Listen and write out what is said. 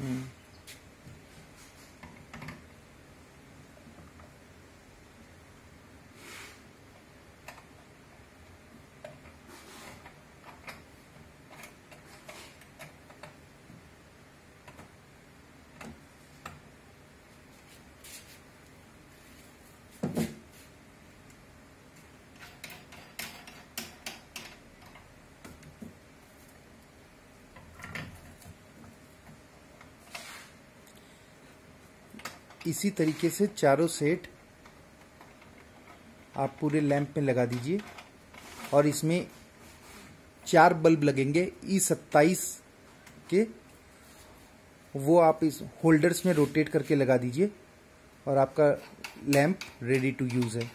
嗯。इसी तरीके से चारों सेट आप पूरे लैंप में लगा दीजिए और इसमें चार बल्ब लगेंगे ई सत्ताईस के। वो आप इस होल्डर्स में रोटेट करके लगा दीजिए और आपका लैंप रेडी टू यूज़ है।